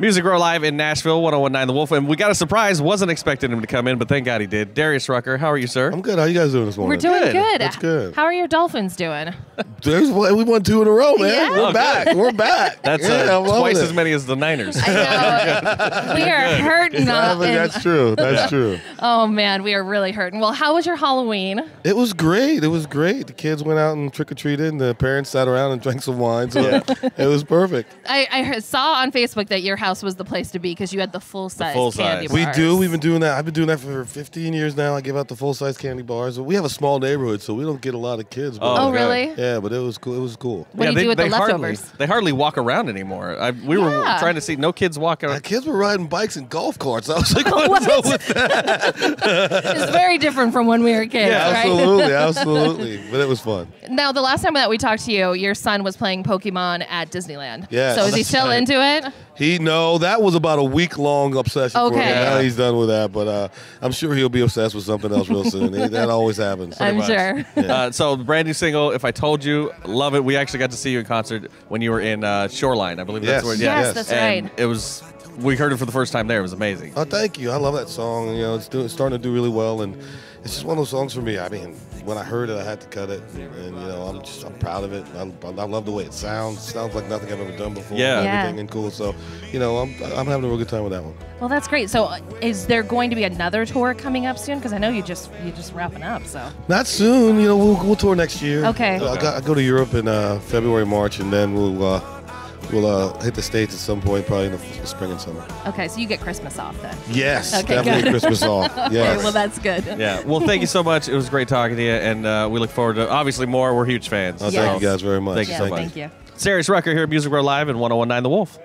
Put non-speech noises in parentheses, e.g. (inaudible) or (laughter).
Music Row Live in Nashville, 1019 The Wolf. And we got a surprise. Wasn't expecting him to come in, but thank God he did. Darius Rucker, how are you, sir? I'm good. How you guys doing this morning? We're doing Good. good. That's good. How are your dolphins doing? (laughs) There's we won two in a row, man. Yeah. We're Oh, back. We're back. (laughs) That's yeah, uh, twice it. as many as the Niners. I know. (laughs) we are hurting. Yeah, up that's true. That's true. oh man, we are really hurting. Well, how was your Halloween? It was great. It was great. The kids went out and trick or treated, and the parents sat around and drank some wine. So it was perfect. I, I saw on Facebook that your house was the place to be because you had the full size full candy size. We do. We've been doing that. I've been doing that for 15 years now. I give out the full size candy bars. We have a small neighborhood, so we don't get a lot of kids. but- Oh, Okay. really? Yeah, but it was cool. It was cool. What do you do with the hardly, leftovers? They hardly walk around anymore. I, we were trying to see no kids walk Uh, around. kids were riding bikes and golf carts. I was like, what (laughs) What? is up with that? It's very different from when we were kids, Yeah, right? Absolutely, (laughs) absolutely. But it was fun. Now, the last time that we talked to you, your son was playing Pokemon at Disneyland. Yes. So is he still right. into it? He no, that was about a week long obsession for him. Okay. Now he's done with that, but uh, I'm sure he'll be obsessed with something else real soon. That always happens. I'm much. sure. Uh, so, brand new single, If I Told You, love it. We actually got to see you in concert when you were in uh, Shoreline. I believe that's Yes. where Yes, Yes. that's and right. It was, we heard it for the first time there. It was amazing. Oh, thank you. I love that song. You know, it's, doing, it's starting to do really well, and it's just one of those songs for me. I mean, when I heard it, I had to cut it, and, you know, I'm just I'm proud of it. I, I love the way it sounds. It sounds like nothing I've ever done before. Yeah. and Yeah. everything and cool. So, you know, I'm I'm having a real good time with that one. Well, that's great. So, uh, is there going to be another tour coming up soon? Because I know you just you just wrapping up. So, Not soon. You know, we'll, we'll tour next year. Okay. Uh, I, go, I go to Europe in uh, February, March, and then we'll uh, we'll uh, hit the states at some point, probably in the spring and summer. okay, so you get Christmas off then. Yes, Okay, definitely good. Christmas off. (laughs) Okay, well, that's good. Yeah. Well, thank you so much. It was great talking to you, and uh, we look forward to obviously more. We're huge fans. Oh, Yes. Thank you guys very much. Thank you Yeah, so much. thank you. Darius Rucker here at Music Row Live and 1019 The Wolf.